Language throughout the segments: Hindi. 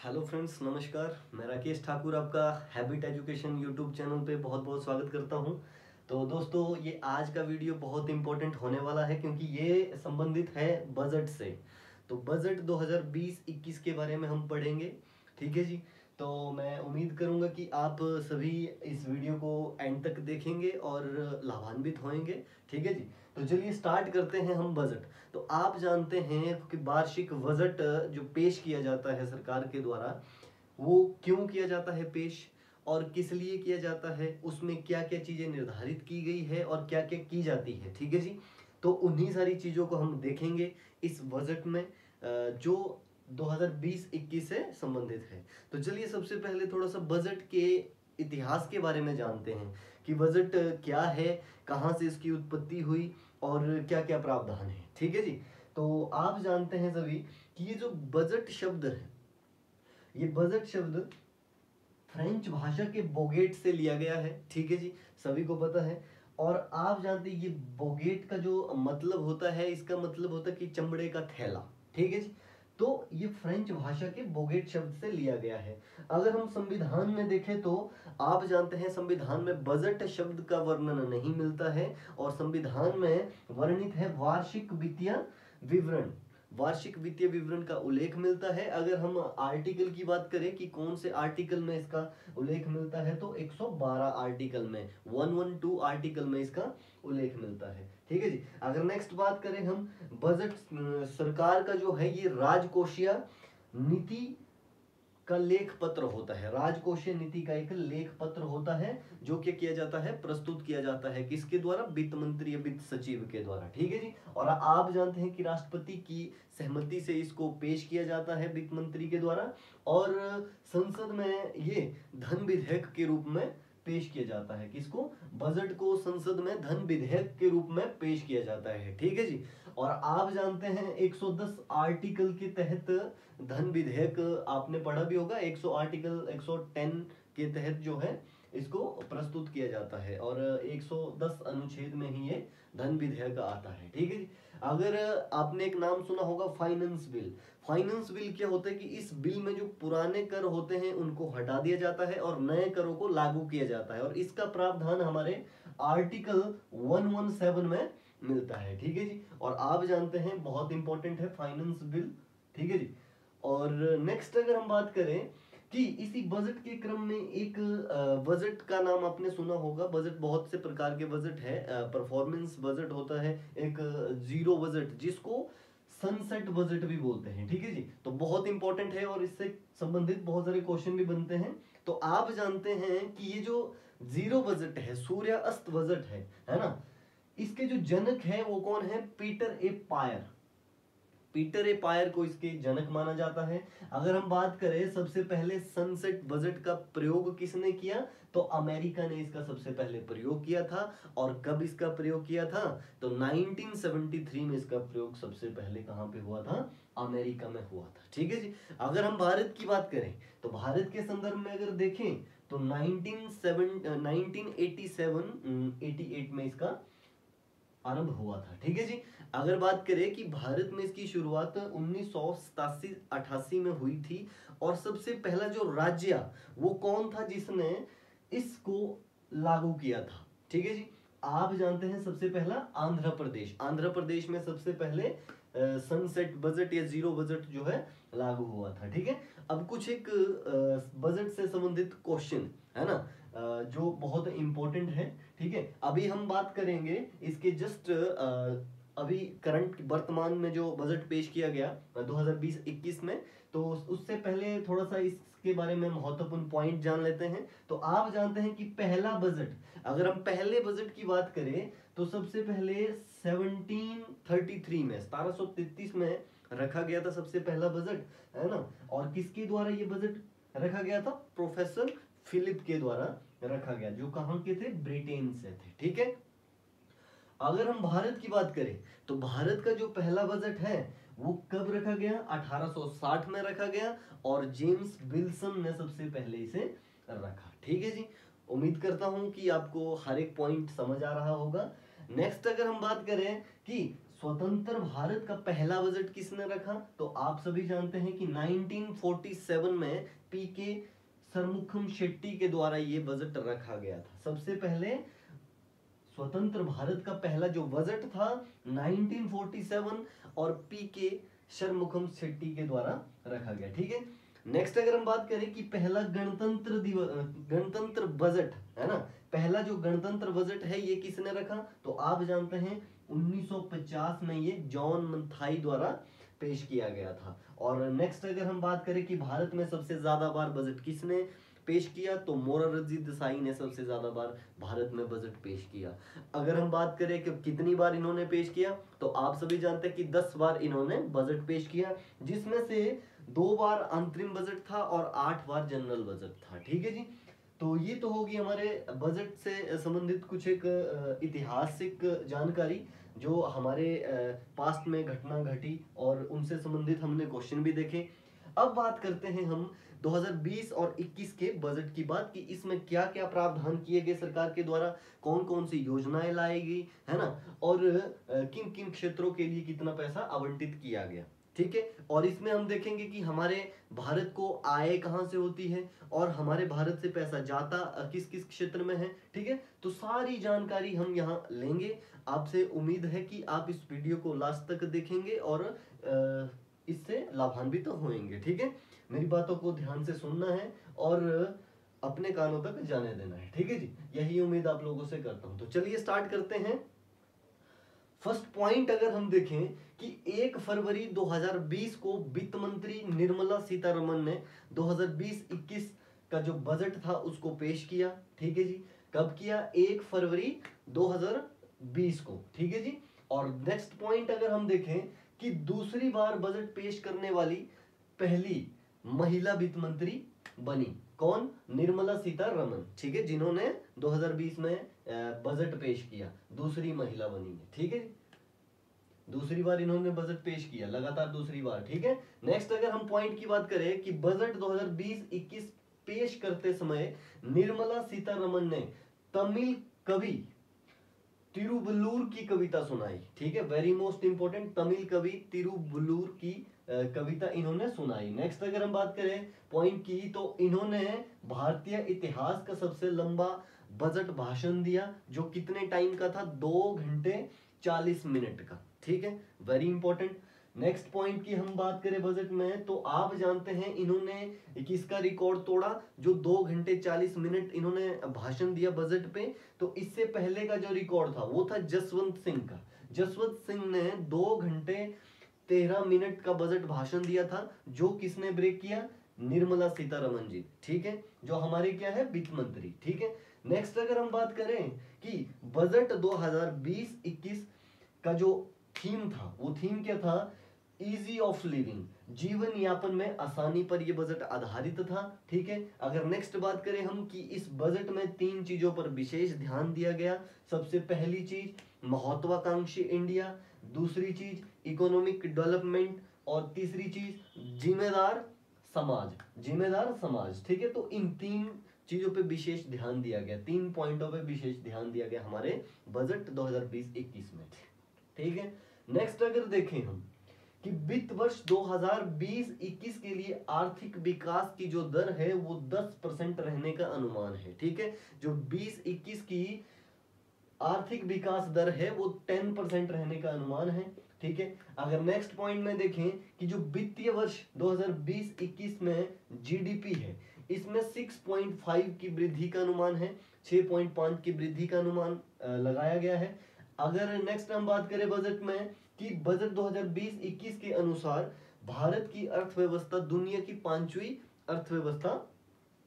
हेलो फ्रेंड्स, नमस्कार। मैं राकेश ठाकुर आपका हैबिट एजुकेशन यूट्यूब चैनल पे बहुत बहुत स्वागत करता हूँ। तो दोस्तों, ये आज का वीडियो बहुत इंपॉर्टेंट होने वाला है क्योंकि ये संबंधित है बजट से। तो बजट 2020-21 के बारे में हम पढ़ेंगे, ठीक है जी? तो मैं उम्मीद करूँगा कि आप सभी इस वीडियो को एंड तक देखेंगे और लाभान्वित होंगे, ठीक है जी? तो चलिए स्टार्ट करते हैं हम बजट तो आप जानते हैं कि वार्षिक बजट जो पेश किया जाता है सरकार के द्वारा, वो क्यों किया जाता है पेश? और किस लिए किया जाता है? उसमें क्या क्या चीज़ें निर्धारित की गई है और क्या क्या की जाती है? ठीक है जी? तो उन्हीं सारी चीज़ों को हम देखेंगे इस बजट में जो 2020-21 से संबंधित है। तो चलिए सबसे पहले थोड़ा सा बजट के इतिहास के बारे में जानते हैं कि बजट क्या है, कहाँ से इसकी उत्पत्ति हुई और क्या क्या प्रावधान है, ठीक है जी? तो आप जानते हैं सभी कि ये जो बजट शब्द है, ये बजट शब्द फ्रेंच भाषा के बोगेट से लिया गया है, ठीक है जी? सभी को पता है। और आप जानते हैं ये बोगेट का जो मतलब होता है, इसका मतलब होता है कि चमड़े का थैला, ठीक है जी? तो ये फ्रेंच भाषा के बोगेट शब्द से लिया गया है। अगर हम संविधान में देखें तो आप जानते हैं संविधान में बजट शब्द का वर्णन नहीं मिलता है और संविधान में वर्णित है वार्षिक वित्तीय विवरण। वार्षिक वित्तीय विवरण का उल्लेख मिलता है। अगर हम आर्टिकल की बात करें कि कौन से आर्टिकल में इसका उल्लेख मिलता है तो 112 आर्टिकल में 112 आर्टिकल में इसका उल्लेख मिलता है। ठीक है जी? अगर नेक्स्ट बात करें हम बजट सरकार का जो है ये राजकोषीय नीति का लेख पत्र होता है। राजकोषीय नीति का एक लेख पत्र होता है, जो क्या किया जाता है, प्रस्तुत किया जाता है किसके द्वारा? वित्त मंत्री या वित्त सचिव के द्वारा, ठीक है जी? और आप जानते हैं कि राष्ट्रपति की सहमति से इसको पेश किया जाता है वित्त मंत्री के द्वारा। और संसद में ये धन विधेयक के रूप में पेश किया जाता है, किसको? बजट को संसद में धन विधेयक के रूप में पेश किया जाता है, ठीक है जी? और आप जानते हैं 110 आर्टिकल के तहत धन विधेयक आपने पढ़ा भी होगा 100 आर्टिकल 110 के तहत जो है इसको प्रस्तुत किया जाता है और 110 अनुच्छेद में ही ये धन विधेयक आता है, ठीक है अगर आपने एक नाम सुना होगा फाइनेंस बिल फाइनेंस बिल क्या होता है कि इस बिल में जो पुराने कर होते हैं, उनको हटा दिया जाता है और नए करों को लागू किया जाता है और इसका प्रावधान हमारे आर्टिकल 117 में मिलता है, ठीक है जी? और आप जानते हैं, बहुत इंपॉर्टेंट है फाइनेंस बिल ठीक है जी? और नेक्स्ट अगर हम बात करें कि इसी बजट के क्रम में एक बजट का नाम आपने सुना होगा। बजट बहुत से प्रकार के बजट है। परफॉर्मेंस बजट होता है, एक ज़ीरो बजट जिसको सनसेट बजट भी बोलते हैं। ठीक है जी? तो बहुत इंपॉर्टेंट है और इससे संबंधित बहुत सारे क्वेश्चन भी बनते हैं। तो आप जानते हैं कि ये जो ज़ीरो बजट है सूर्य अस्त बजट है है ना? इसके जो जनक है वो कौन है? Peter A Pyhrr Peter A Pyhrr को इसके जनक माना जाता है। अगर हम बात करें, सबसे पहले सनसेट बजट का प्रयोग किसने किया? तो अमेरिका ने इसका सबसे पहले प्रयोग किया था। और कब इसका प्रयोग किया था? तो 1973 में इसका प्रयोग सबसे पहले कहाँ पे हुआ था? अमेरिका में हुआ था। ठीक है जी? अगर हम भारत की बात करें तो भारत के संदर्भ में अगर देखें तो 1987 1987 88 में इसका आरंभ हुआ था। ठीक है जी? अगर बात करें कि भारत में इसकी शुरुआत उन्नीस सौ में हुई थी, और सबसे पहला जो राज्य, वो कौन था जिसने इसको लागू किया था? ठीक है जी? आप जानते हैं सबसे पहला आंध्र प्रदेश। आंध्र प्रदेश में सबसे पहले सनसेट बजट या ज़ीरो बजट जो है, लागू हुआ था। ठीक है? अब कुछ एक बजट से संबंधित क्वेश्चन है ना? जो बहुत इंपॉर्टेंट है। ठीक है? अभी हम बात करेंगे इसके जस्ट अभी करंट वर्तमान में जो बजट पेश किया गया 2020-21 में तो उससे पहले थोड़ा सा इसके बारे में महत्वपूर्ण पॉइंट जान लेते हैं। तो आप जानते हैं कि पहला बजट अगर हम पहले बजट की बात करें तो सबसे पहले 1733 में 1733 में रखा गया था सबसे पहला बजट है ना? और किसके द्वारा ये बजट रखा गया था? प्रोफेसर फिलिप के द्वारा रखा गया, जो कहाँ के थे? ब्रिटेन से थे, ठीक है? अगर हम भारत की बात करें तो भारत का जो पहला बजट है, वो कब रखा गया? 1860 में रखा गया और जेम्स विल्सन ने सबसे पहले इसे रखा। ठीक है जी? उम्मीद करता हूँ कि आपको हर एक पॉइंट समझ आ रहा होगा। नेक्स्ट अगर हम बात करें कि स्वतंत्र भारत का पहला बजट किसने रखा तो आप सभी जानते हैं कि 1947 में पी के सरमुखम शेट्टी के द्वारा ये बजट रखा गया था। सबसे पहले स्वतंत्र भारत का पहला जो बजट था 1947 और पी के शर्मुखम शेट्टी के द्वारा रखा गया, ठीक है? नेक्स्ट अगर हम बात करें कि पहला गणतंत्र दिवस गणतंत्र बजट, है ना? पहला जो गणतंत्र बजट है, ये किसने रखा? तो आप जानते हैं 1950 में ये जॉन मंथाई द्वारा पेश किया गया था। और नेक्स्ट अगर हम बात करें कि भारत में सबसे ज़्यादा बार बजट किसने पेश किया तो मोरारजी देसाई ने सबसे ज़्यादा बार भारत में बजट पेश किया। अगर हम बात करें कि कितनी बार इन्होंने पेश किया तो आप सभी जानते हैं कि दस बार इन्होंने बजट पेश किया, जिसमें से दो बार अंतरिम बजट था और आठ बार जनरल बजट था। ठीक है जी? तो ये तो होगी हमारे बजट से संबंधित कुछ एक ऐतिहासिक जानकारी, जो हमारे पास्ट में घटना घटी और उनसे संबंधित हमने क्वेश्चन भी देखे। अब बात करते हैं हम 2020 और 21 के बजट की बात कि इसमें क्या क्या प्रावधान किए गए सरकार के द्वारा कौन कौन सी योजनाएँ लाई गई है ना? और किन किन क्षेत्रों के लिए कितना पैसा आवंटित किया गया, ठीक है? और इसमें हम देखेंगे कि हमारे भारत को आय कहाँ से होती है और हमारे भारत से पैसा जाता किस किस क्षेत्र में है, ठीक है? तो सारी जानकारी हम यहाँ लेंगे। आपसे उम्मीद है कि आप इस वीडियो को लास्ट तक देखेंगे और इससे लाभान्वित तो होंगे, ठीक है? मेरी बातों को ध्यान से सुनना है और अपने कानों तक जाने देना है। ठीक है जी? यही उम्मीद आप लोगों से करता हूँ। तो चलिए स्टार्ट करते हैं। फ़र्स्ट पॉइंट अगर हम देखें कि एक फरवरी 2020 को वित्त मंत्री निर्मला सीतारमन ने 2020-21 का जो बजट था उसको पेश किया। ठीक है जी? कब किया? एक फरवरी 2020 को। ठीक है जी? और नेक्स्ट पॉइंट अगर हम देखें कि दूसरी बार बजट पेश करने वाली पहली महिला वित्त मंत्री बनी। कौन? निर्मला सीतारमन, ठीक है, जिन्होंने 2020 में बजट पेश किया। दूसरी महिला बनी है, ठीक है दूसरी बार इन्होंने बजट पेश किया, लगातार दूसरी बार, ठीक है? नेक्स्ट अगर हम पॉइंट की बात करें कि बजट 2020-21 पेश करते समय निर्मला सीतारमन ने तमिल कवि तिरुवल्लूर की कविता सुनाई, ठीक है? वेरी मोस्ट इंपोर्टेंट तमिल कवि तिरुवल्लूर की कविता इन्होंने सुनाई। नेक्स्ट अगर हम बात करें पॉइंट की तो इन्होंने भारतीय इतिहास का सबसे लंबा बजट भाषण दिया, जो कितने टाइम का था? दो घंटे चालीस मिनट का। ठीक है? वेरी इंपॉर्टेंट नेक्स्ट पॉइंट की हम बात करें बजट में तो आप जानते हैं इन्होंने किसका रिकॉर्ड तोड़ा, जो दो घंटे चालीस मिनट इन्होंने भाषण दिया बजट पे। तो इससे पहले का जो रिकॉर्ड था, वो था जसवंत सिंह का। जसवंत सिंह ने दो घंटे तेरह मिनट का बजट भाषण दिया था, जो किसने ब्रेक किया? निर्मला सीतारमन जी। ठीक है? जो हमारे क्या है? वित्त मंत्री। ठीक है? नेक्स्ट अगर हम बात करें कि बजट 2020-21 का जो थीम था, वो थीम क्या था? इजी ऑफ़ लिविंग जीवन यापन में आसानी पर यह बजट आधारित था। ठीक है? अगर नेक्स्ट बात करें हम कि इस बजट में तीन चीज़ों पर विशेष ध्यान दिया गया। सबसे पहली चीज़, महत्वाकांक्षी इंडिया दूसरी चीज़ इकोनॉमिक डेवलपमेंट और तीसरी चीज़ जिम्मेदार समाज जिम्मेदार समाज, ठीक है? तो इन तीन चीज़ों पे विशेष ध्यान दिया गया, तीन पॉइंटों पे विशेष ध्यान दिया गया हमारे बजट 2020-21 में, ठीक है? नेक्स्ट अगर देखें हम कि वित्त वर्ष 2020-21 के लिए आर्थिक विकास की जो दर है, वो 10 परसेंट रहने का अनुमान है, ठीक है? जो 20-21 की आर्थिक विकास दर है, वो टेन परसेंट रहने का अनुमान है, ठीक है? अगर नेक्स्ट पॉइंट में देखें कि जो वित्तीय वर्ष 2020-21 में जीडीपी है, इसमें 6.5 की वृद्धि का अनुमान है 6.5 की वृद्धि का अनुमान लगाया गया है। अगर नेक्स्ट हम बात करें बजट में कि बजट 2020-21 के अनुसार भारत की अर्थव्यवस्था, दुनिया की पांचवी अर्थव्यवस्था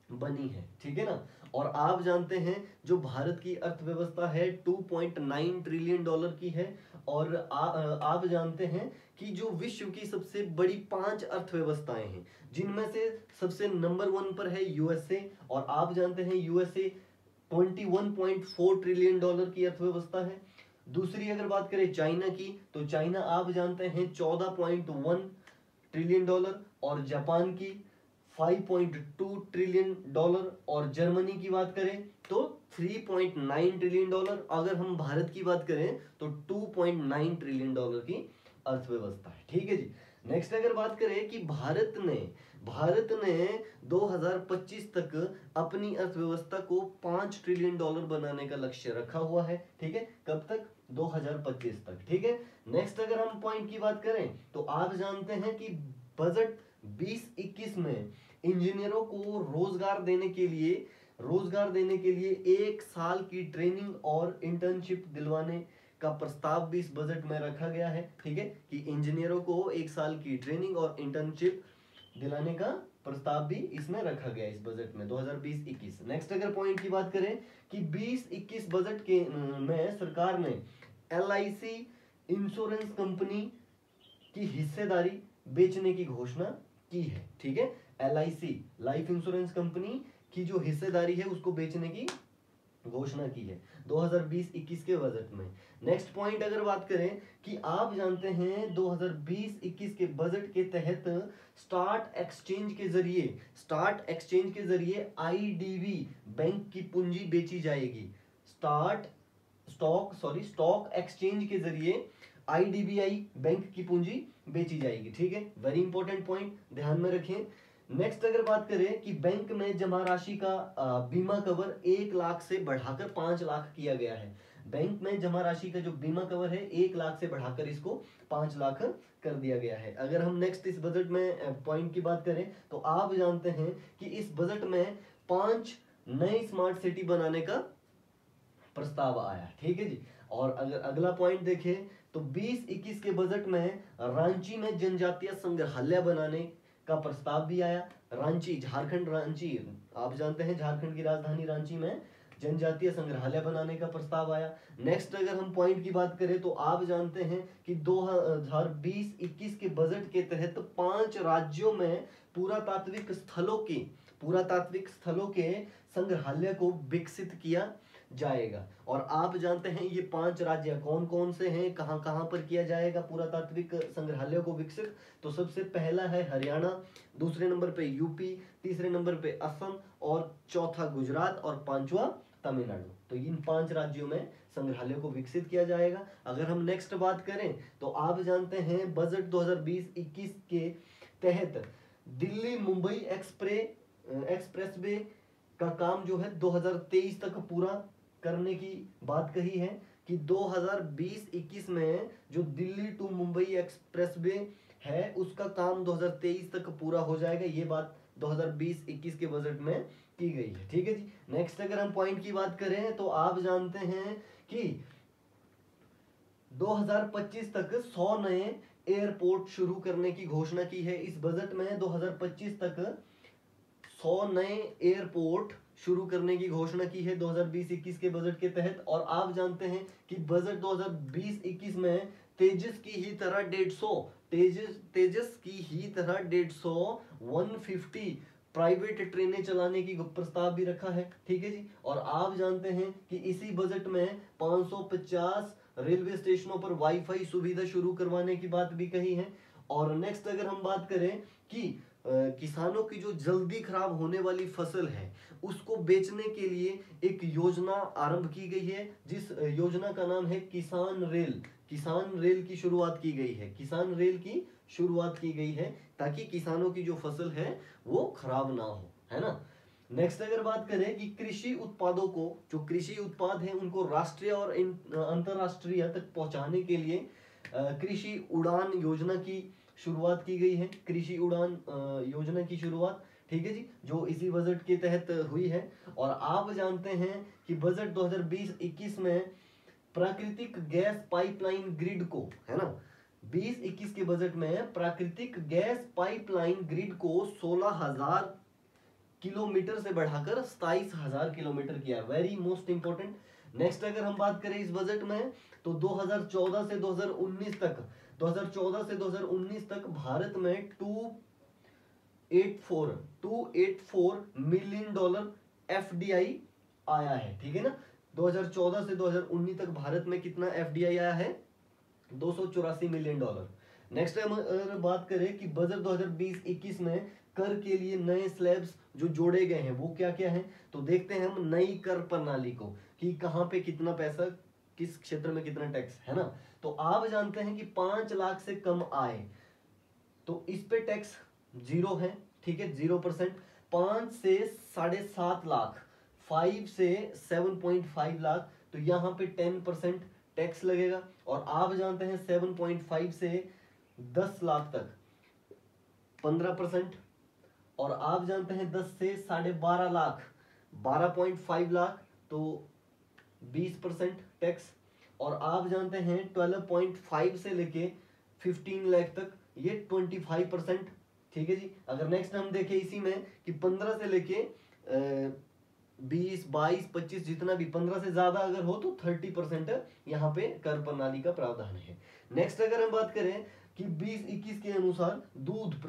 बनी है, ठीक है ना? और आप जानते हैं जो भारत की अर्थव्यवस्था है 2.9 ट्रिलियन डॉलर की है और आ, आप जानते हैं कि जो विश्व की सबसे बड़ी पाँच अर्थव्यवस्थाएँ हैं जिनमें से सबसे नंबर वन पर है यूएसए और आप जानते हैं यूएसए 21.4 ट्रिलियन डॉलर की अर्थव्यवस्था है। दूसरी अगर बात करें चाइना की तो चाइना आप जानते हैं 14.1 ट्रिलियन डॉलर और जापान की 5.2 ट्रिलियन डॉलर और जर्मनी की बात करें तो 3.9 ट्रिलियन डॉलर। अगर हम भारत की बात करें तो 2.9 ट्रिलियन डॉलर की अर्थव्यवस्था है। ठीक है जी? नेक्स्ट अगर बात करें कि भारत ने भारत ने 2025 तक अपनी अर्थव्यवस्था को पाँच ट्रिलियन डॉलर बनाने का लक्ष्य रखा हुआ है। ठीक है? कब तक? 2025 तक। ठीक है? नेक्स्ट अगर हम पॉइंट की बात करें तो आप जानते हैं कि बजट 2021 में इंजीनियरों को रोज़गार देने के लिए, रोज़गार देने के लिए एक साल की ट्रेनिंग और इंटर्नशिप दिलवाने का प्रस्ताव भी इस बजट में रखा गया है, ठीक है? कि इंजीनियरों को एक साल की ट्रेनिंग और इंटर्नशिप दिलाने का प्रस्ताव भी इसमें रखा गया इस बजट में 2020-21 नेक्स्ट अगर पॉइंट की बात करें कि 20-21 बजट के में सरकार ने LIC इंश्योरेंस कंपनी की हिस्सेदारी बेचने की घोषणा की है, ठीक है? एलआईसी लाइफ इंश्योरेंस कंपनी की जो हिस्सेदारी है, उसको बेचने की घोषणा की है 2020-21 के बजट में। नेक्स्ट पॉइंट अगर बात करें कि आप जानते हैं 2020-21 के बजट के तहत स्टार्ट एक्सचेंज के ज़रिए स्टार्ट एक्सचेंज के ज़रिए आईडीबी बैंक की पूंजी बेची जाएगी। Start stock sorry stock exchange के ज़रिए आईडीबीआई बैंक की पूंजी बेची जाएगी, ठीक है? वेरी इंपॉर्टेंट पॉइंट ध्यान में रखें। नेक्स्ट अगर बात करें कि बैंक में जमा राशि का बीमा कवर एक लाख से बढ़ाकर पाँच लाख किया गया है। बैंक में जमा राशि का जो बीमा कवर है, एक लाख से बढ़ाकर इसको पाँच लाख कर दिया गया है। अगर हम नेक्स्ट इस बजट में पॉइंट की बात करें तो आप जानते हैं कि इस बजट में पाँच नई स्मार्ट सिटी बनाने का प्रस्ताव आया, ठीक है जी? और अगर अगला पॉइंट देखें तो 20-21 के बजट में रांची में जनजातीय संग्रहालय बनाने का प्रस्ताव भी आया। रांची, झारखंड रांची, आप जानते हैं झारखंड की राजधानी रांची में जनजातीय संग्रहालय बनाने का प्रस्ताव आया। नेक्स्ट अगर हम पॉइंट की बात करें तो आप जानते हैं कि 2020-21 के बजट के तहत पाँच राज्यों में पुरातात्विक स्थलों के, पुरातात्विक स्थलों के संग्रहालय को विकसित किया। जाएगा। और आप जानते हैं ये पाँच राज्य कौन कौन से हैं, कहाँ कहाँ पर किया जाएगा पुरातात्विक संग्रहालय को विकसित? तो सबसे पहला है हरियाणा, दूसरे नंबर पे यूपी, तीसरे नंबर पे असम और चौथा गुजरात और पांचवा तमिलनाडु। तो इन पाँच राज्यों में संग्रहालय को विकसित किया जाएगा। अगर हम नेक्स्ट बात करें तो आप जानते हैं बजट 2020-21 के तहत Delhi Mumbai express expressway का काम जो है 2023 तक पूरा करने की बात कही है कि 2020-21 में जो दिल्ली टू मुंबई एक्सप्रेसवे है, उसका काम 2023 तक पूरा हो जाएगा। ये बात 2020-21 के बजट में की गई है। ठीक है जी? नेक्स्ट अगर हम पॉइंट की बात करें तो आप जानते हैं कि 2025 तक 100 नए एयरपोर्ट शुरू करने की घोषणा की है। इस बजट में 2025 तक 100 नए एयरपोर्ट शुरू करने की घोषणा की है 2020-21 के बजट के तहत और आप जानते हैं कि बजट 2020-21 में तेजस की ही तरह डेढ़ सौ, तेजस तेजस की ही तरह डेढ़ सौ वन फिफ्टी प्राइवेट ट्रेनें चलाने की प्रस्ताव भी रखा है। ठीक है जी? और आप जानते हैं कि इसी बजट में 550 रेलवे स्टेशनों पर वाईफाई सुविधा शुरू करवाने की बात भी कही है। और नेक्स्ट अगर हम बात करें कि किसानों की जो जल्दी खराब होने वाली फ़सल है, उसको बेचने के लिए एक योजना आरंभ की गई है, जिस योजना का नाम है किसान रेल। किसान रेल की शुरुआत की गई है। किसान रेल की शुरुआत की गई है, ताकि किसानों की जो फ़सल है, वो खराब ना हो, है ना? नेक्स्ट अगर बात करें कि कृषि उत्पादों को, जो कृषि उत्पाद है, उनको राष्ट्रीय और अंतरराष्ट्रीय तक पहुँचाने के लिए कृषि उड़ान योजना की शुरुआत की गई है कृषि उड़ान योजना की शुरुआत ठीक है जी जो इसी बजट के तहत हुई है। और आप जानते हैं कि बजट 2020-21 में प्राकृतिक गैस पाइपलाइन ग्रिड को है ना 20-21 के बजट में प्राकृतिक गैस पाइपलाइन ग्रिड को 16,000 किलोमीटर से बढ़ाकर सताइस किलोमीटर किया। वेरी मोस्ट इंपोर्टेंट नेक्स्ट अगर हम बात करें इस बजट में तो 2014 से 2019 तक 2014 से 2019 तक भारत में two eight four two eight four million dollar FDI आया है, ठीक है ना? 2014 से 2019 तक भारत में कितना एफ़ आया है? दो सौ चौरासी मिलियन डॉलर नेक्स्ट टाइम अगर बात करें कि बजट 2020-21 में कर के लिए नए स्लैब्स जो जोड़े गए हैं, वो क्या क्या है? तो देखते हैं हम नई कर प्रणाली को, कि कहाँ पे कितना पैसा, किस क्षेत्र में कितना टैक्स है ना? तो आप जानते हैं कि पाँच लाख से कम आए। तो इस पे टैक्स ज़ीरो है, ठीक है? Zero percent. पाँच से साढ़े सात लाख, फाइव से सेवन पॉइंट फाइव लाख तो यहाँ पे टेन परसेंट टैक्स लगेगा। और आप जानते हैं सेवन पॉइंट फाइव से दस लाख तक, पंद्रह परसेंट। और आप जानते हैं दस से साढ़े बारह लाख, बारह पॉइंट फाइव लाख तो बीस परसेंट टैक्स और आप जानते हैं ट्वेल्व पॉइंट फाइव से लेके फिफ्टीन लाख तक ये ट्वेंटी फाइव परसेंट ठीक है जी? अगर नेक्स्ट हम देखें इसी में कि पंद्रह से लेके बीस, बाईस, पच्चीस जितना भी, पंद्रह से ज़्यादा अगर हो तो थर्टी परसेंट यहाँ पे कर प्रणाली का प्रावधान है। नेक्स्ट अगर हम बात करें कि बीस इक्कीस के अनुसार दूध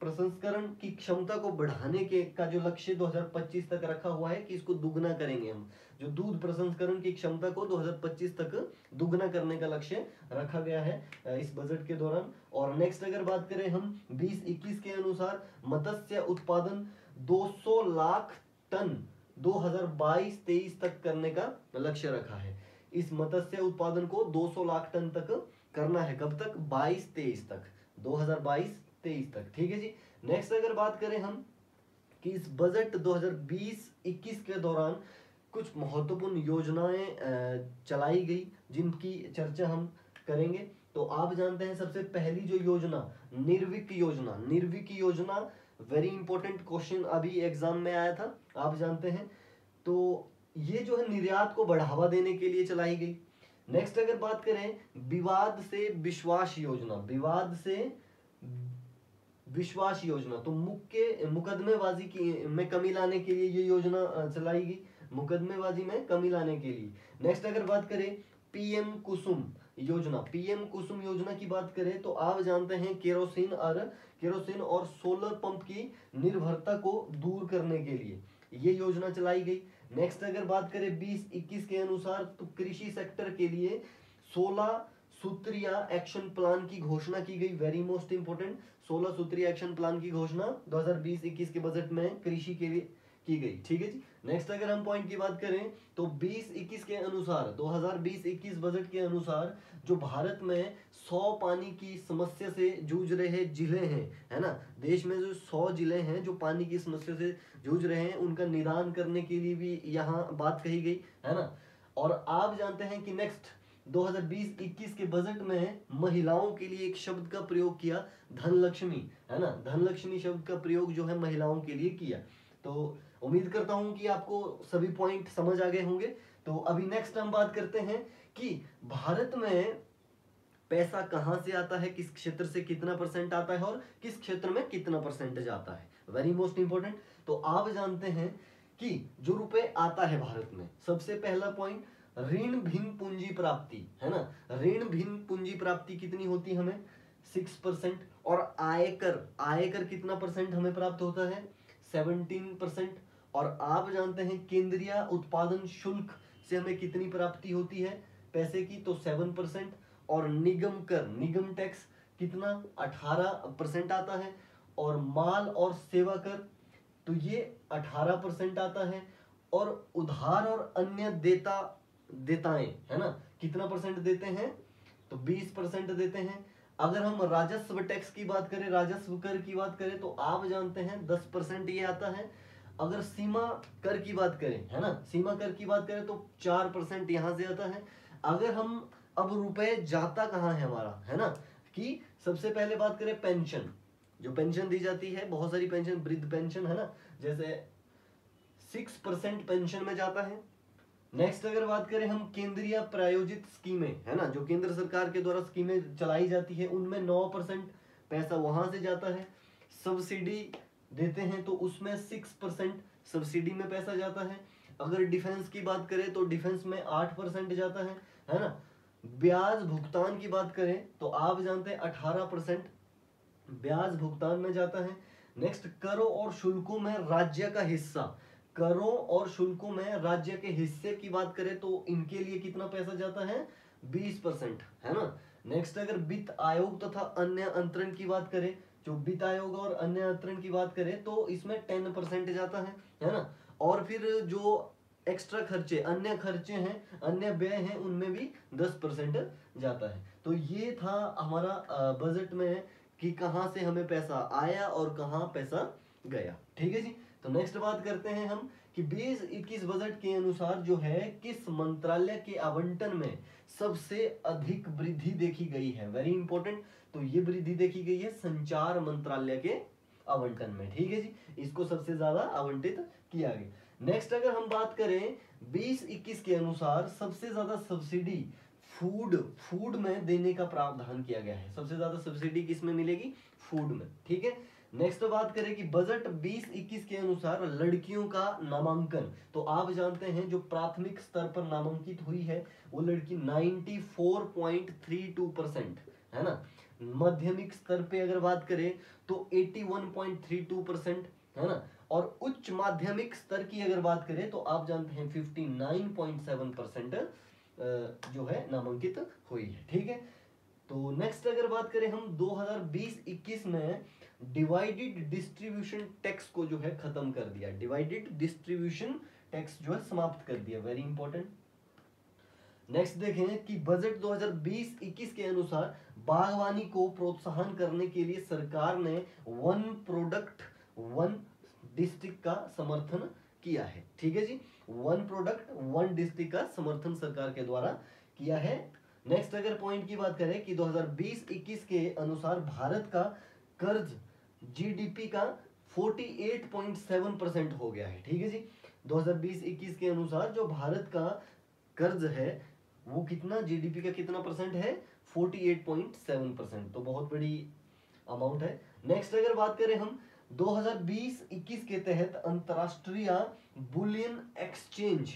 प्रसंस्करण की क्षमता को बढ़ाने के, का जो लक्ष्य 2025 तक रखा हुआ है कि इसको दुगना करेंगे हम। जो दूध प्रसंस्करण की क्षमता को 2025 तक दुगना करने का लक्ष्य रखा गया है इस बजट के दौरान। और नेक्स्ट अगर बात करें हम 2021 के अनुसार मत्स्य उत्पादन 200 लाख टन 2022-23 तक करने का लक्ष्य रखा है। इस मत्स्य उत्पादन को 200 लाख टन तक करना है। कब तक? 22-23 तक। 2022-23 तक, ठीक है जी? नेक्स्ट अगर बात करें हम, कि इस बजट 2020-21 के दौरान कुछ महत्वपूर्ण योजनाएँ चलाई गई, जिनकी चर्चा हम करेंगे। तो आप जानते हैं सबसे पहली जो योजना, निर्विक योजना। निर्विक योजना वेरी इंपॉर्टेंट क्वेश्चन अभी एग्ज़ाम में आया था, आप जानते हैं। तो ये जो है निर्यात को बढ़ावा देने के लिए चलाई गई। नेक्स्ट अगर बात करें, विवाद से विश्वास योजना, विवाद से विश्वास योजना। तो मुख्य, मुकदमेबाजी की, में कमी लाने के लिए ये योजना चलाई गई मुकदमेबाजी में कमी लाने के लिए। नेक्स्ट अगर बात करें, पीएम कुसुम योजना। पीएम कुसुम योजना की बात करें तो आप जानते हैं केरोसिन और केरोसिन और सोलर पंप की निर्भरता को दूर करने के लिए ये योजना चलाई गई। नेक्स्ट अगर बात करें 20-21 के अनुसार तो कृषि सेक्टर के लिए 16 सूत्रीय एक्शन प्लान की घोषणा की गई। वेरी मोस्ट इंपोर्टेंट 16 सूत्रीय एक्शन प्लान की घोषणा 2020-21 के बजट में कृषि के लिए की गई। ठीक है जी? नेक्स्ट अगर हम पॉइंट की बात करें तो 20-21 के अनुसार 2020-21 बजट के अनुसार जो भारत में 100 पानी की समस्या से जूझ रहे ज़िले हैं, है ना? देश में जो 100 ज़िले हैं जो पानी की समस्या से जूझ रहे हैं, उनका निदान करने के लिए भी यहाँ बात कही गई, है ना? और आप जानते हैं कि नेक्स्ट 2020-21 के बजट में महिलाओं के लिए एक शब्द का प्रयोग किया, धनलक्ष्मी, है ना? धनलक्ष्मी शब्द का प्रयोग जो है महिलाओं के लिए किया। तो उम्मीद करता हूँ कि आपको सभी पॉइंट समझ आ गए होंगे। तो अभी नेक्स्ट हम बात करते हैं कि भारत में पैसा कहाँ से आता है, किस क्षेत्र से कितना परसेंट आता है और किस क्षेत्र में कितना परसेंटेज आता है। वेरी मोस्ट इंपॉर्टेंट तो आप जानते हैं कि जो रुपए आता है भारत में, सबसे पहला पॉइंट ऋण भिन्न पूंजी प्राप्ति, है ना? ऋण भिन्न पूंजी प्राप्ति कितनी होती हमें? सिक्स परसेंट और आयकर आयकर कितना परसेंट हमें प्राप्त होता है? सेवनटीन परसेंट और आप जानते हैं केंद्रीय उत्पादन शुल्क से हमें कितनी प्राप्ति होती है? पैसे की तो सेवन परसेंट और निगम कर, निगम टैक्स कितना? अठारह परसेंट आता है और माल और सेवा कर तो ये अठारह परसेंट आता है और उधार और अन्य देता देताएँ है ना? कितना परसेंट देते हैं? तो बीस परसेंट देते हैं। अगर हम राजस्व टैक्स की बात करें, राजस्व कर की बात करें तो आप जानते हैं दस परसेंट ये आता है। अगर सीमा कर की बात करें, है ना? सीमा कर की बात करें तो चार परसेंट यहाँ से आता है। अगर हम अब रुपए जाता कहाँ है हमारा, है ना? कि सबसे पहले बात करें पेंशन जो पेंशन दी जाती है, बहुत सारी पेंशन वृद्ध पेंशन है ना? जैसे सिक्स परसेंट पेंशन में जाता है। नेक्स्ट अगर बात करें हम केंद्रीय प्रायोजित स्कीमें, है ना, जो केंद्र सरकार के द्वारा स्कीमें चलाई जाती है, उनमें नौ परसेंट पैसा वहाँ से जाता है। सब्सिडी देते हैं तो उसमें सिक्स परसेंट सब्सिडी में पैसा जाता है। अगर डिफेंस की बात करें तो डिफेंस में आठ परसेंट जाता है है ना। ब्याज भुगतान की बात करें तो आप जानते हैं अठारह परसेंट ब्याज भुगतान में जाता है। नेक्स्ट करों और शुल्कों में राज्य का हिस्सा करों और शुल्कों में राज्य के हिस्से की बात करें तो इनके लिए कितना पैसा जाता है? बीस परसेंट, है ना? नेक्स्ट अगर वित्त आयोग तथा अन्य अंतरण की बात करें, जो वित्त आयोग और अन्य अंतरण की बात करें तो इसमें टेन परसेंट जाता है है ना? और फिर जो एक्स्ट्रा खर्चे, अन्य खर्चे हैं, अन्य व्यय हैं, उनमें भी दस परसेंट जाता है। तो ये था हमारा बजट में कि कहाँ से हमें पैसा आया और कहाँ पैसा गया। ठीक है जी? तो नेक्स्ट बात करते हैं हम कि बीस इक्कीस बजट के अनुसार जो है, किस मंत्रालय के आवंटन में सबसे अधिक वृद्धि देखी गई है? वेरी इंपॉर्टेंट तो ये वृद्धि देखी गई है संचार मंत्रालय के आवंटन में। ठीक है जी? इसको सबसे ज़्यादा आवंटित किया गया। नेक्स्ट अगर हम बात करें 20-21 के अनुसार सबसे ज़्यादा सब्सिडी फ़ूड फ़ूड में देने का प्रावधान किया गया है। सबसे ज़्यादा सब्सिडी किसमें मिलेगी? फ़ूड में। ठीक है? नेक्स्ट तो बात करें कि बजट 20-21 के अनुसार लड़कियों का नामांकन। तो आप जानते हैं जो प्राथमिक स्तर पर नामांकित हुई है, वो लड़की 94.32 परसेंट है ना? माध्यमिक स्तर पे अगर बात करें तो 81.32 परसेंट है ना? और उच्च माध्यमिक स्तर की अगर बात करें तो आप जानते हैं 59.7 परसेंट जो है नामांकित हुई है, ठीक है? तो नेक्स्ट अगर बात करें हम 2020-21 में डिवाइडेड डिस्ट्रीब्यूशन टैक्स को जो है खत्म कर दिया। डिवाइडेड डिस्ट्रीब्यूशन टैक्स जो है समाप्त कर दिया। वेरी इंपॉर्टेंट नेक्स्ट देखें कि बजट 2020-21 के अनुसार बागवानी को प्रोत्साहन करने के लिए सरकार ने वन प्रोडक्ट वन डिस्ट्रिक्ट का समर्थन किया है। ठीक है जी? वन प्रोडक्ट वन डिस्ट्रिक्ट का समर्थन सरकार के द्वारा किया है। नेक्स्ट अगर पॉइंट की बात करें कि 2020-21 के अनुसार भारत का कर्ज जीडीपी का 48.7 परसेंट हो गया है, ठीक है जी? 2020-21 के अनुसार जो भारत का कर्ज है, वो कितना जीडीपी का कितना परसेंट है? 48.7 परसेंट तो बहुत बड़ी अमाउंट है। नेक्स्ट अगर बात करें हम 2020-21 के तहत अंतरराष्ट्रीय बुलियन एक्सचेंज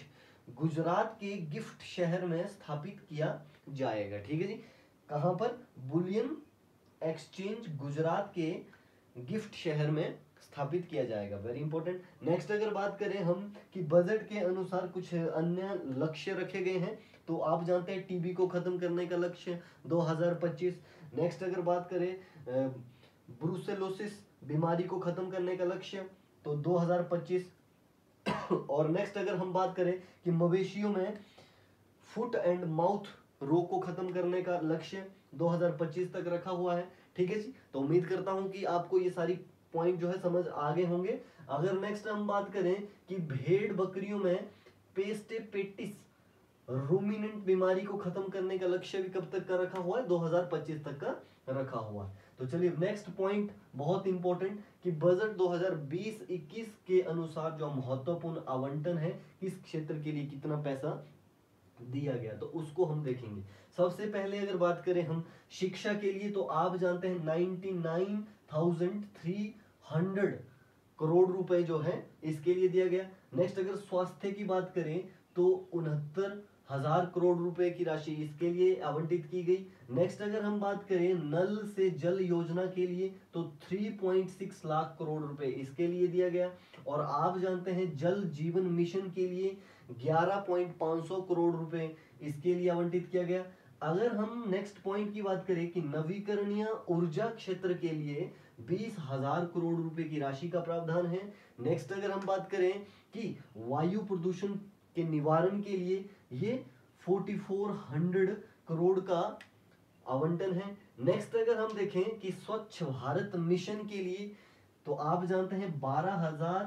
गुजरात के गिफ्ट शहर में स्थापित किया जाएगा, ठीक है जी? कहाँ पर? बुलियन एक्सचेंज गुजरात के गिफ्ट शहर में स्थापित किया जाएगा। वेरी इंपॉर्टेंट नेक्स्ट अगर बात करें हम कि बजट के अनुसार कुछ अन्य लक्ष्य रखे गए हैं तो आप जानते हैं टीबी को खत्म करने का लक्ष्य 2025 नेक्स्ट अगर बात करें ब्रूसेलोसिस बीमारी को खत्म करने का लक्ष्य तो 2025 और नेक्स्ट अगर हम बात करें कि मवेशियों में फुट एंड माउथ रोग को खत्म करने का लक्ष्य 2025 तक रखा हुआ है ठीक है जी? तो उम्मीद करता हूँ कि आपको ये सारी पॉइंट जो है समझ आगे होंगे। अगर नेक्स्ट हम बात करें कि भेड़ बकरियों में पेस्टेपेटिस रूमिनेंट बीमारी को खत्म करने का लक्ष्य भी कब तक का रखा हुआ है? 2025 तक का रखा हुआ है। तो चलिए नेक्स्ट पॉइंट बहुत इंपॉर्टेंट कि बजट 2020-21 के अनुसार जो महत्वपूर्ण आवंटन है, किस क्षेत्र के लिए कितना पैसा दिया गया तो उसको हम देखेंगे। सबसे पहले अगर बात करें हम शिक्षा के लिए तो आप जानते हैं ninety nine thousand three hundred crore रुपए जो है, इसके लिए दिया गया। नेक्स्ट अगर स्वास्थ्य की बात करें तो उनहत्तर हज़ार करोड़ रुपए की राशि इसके लिए आवंटित की गई। नेक्स्ट अगर हम बात करें नल से जल योजना के लिए तो 3.6 लाख करोड़ रुपए इसके लिए दिया गया। और आप जानते हैं जल जीवन मिशन के लिए 11.500 करोड़ रुपए इसके लिए आवंटित किया गया। अगर हम नेक्स्ट पॉइंट की बात करें कि नवीकरणीय ऊर्जा क्षेत्र के लिए बीस हज़ार करोड़ रुपए की राशि का प्रावधान है। नेक्स्ट अगर हम बात करें कि वायु प्रदूषण के निवारण के लिए ये 4400 करोड़ का आवंटन है। नेक्स्ट अगर हम देखें कि स्वच्छ भारत मिशन के लिए तो आप जानते हैं बारह हज़ार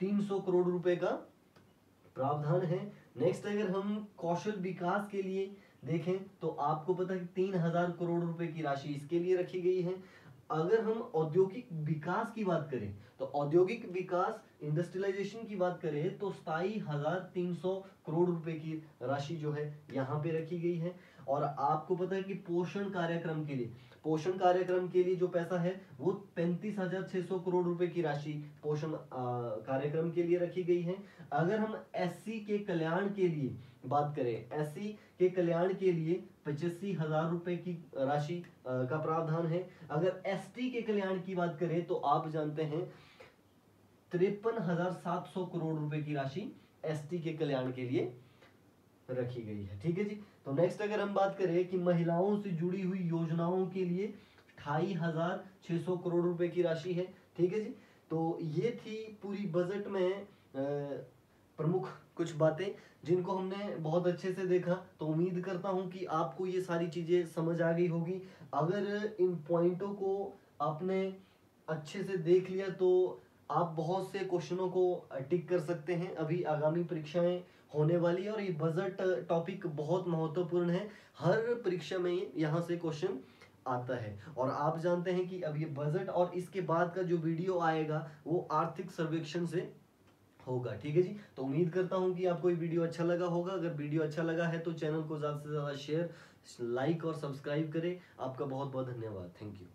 तीन सौ करोड़ रुपए का प्रावधान है। नेक्स्ट अगर हम कौशल विकास के लिए देखें तो आपको पता है तीन हज़ार करोड़ रुपए की राशि इसके लिए रखी गई है। अगर हम औद्योगिक विकास की बात करें तो औद्योगिक विकास इंडस्ट्रियलाइजेशन की बात करें तो सताई हज़ार तीन सौ करोड़ रुपए की राशि जो है, यहाँ पे रखी गई है। और आपको पता है कि पोषण कार्यक्रम के लिए पोषण कार्यक्रम के लिए जो पैसा है, वो पैंतीस हज़ार छह सौ करोड़ रुपए की राशि पोषण कार्यक्रम के लिए रखी गई है। अगर हम एस के कल्याण के लिए बात करें, एस के कल्याण के लिए पचासी हज़ार रुपए की राशि का प्रावधान है। अगर एसटी के कल्याण की बात करें तो आप जानते हैं, तिरपन हज़ार सात सौ करोड़ रुपए की राशि एसटी के कल्याण के लिए रखी गई है। ठीक है जी? तो नेक्स्ट अगर हम बात करें कि महिलाओं से जुड़ी हुई योजनाओं के लिए ढाई हज़ार छह सौ करोड़ रुपए की राशि है, ठीक है जी? तो ये थी पूरी बजट में प्रमुख कुछ बातें जिनको हमने बहुत अच्छे से देखा। तो उम्मीद करता हूँ कि आपको ये सारी चीज़ें समझ आ गई होगी। अगर इन पॉइंटों को आपने अच्छे से देख लिया तो आप बहुत से क्वेश्चनों को टिक कर सकते हैं। अभी आगामी परीक्षाएँ होने वाली है और ये बजट टॉपिक बहुत महत्वपूर्ण है। हर परीक्षा में यहाँ से क्वेश्चन आता है। और आप जानते हैं कि अब ये बजट और इसके बाद का जो वीडियो आएगा, वो आर्थिक सर्वेक्षण से होगा। ठीक है जी? तो उम्मीद करता हूँ कि आपको ये वीडियो अच्छा लगा होगा। अगर वीडियो अच्छा लगा है तो चैनल को ज़्यादा से ज़्यादा शेयर लाइक और सब्सक्राइब करें। आपका बहुत बहुत धन्यवाद। Thank you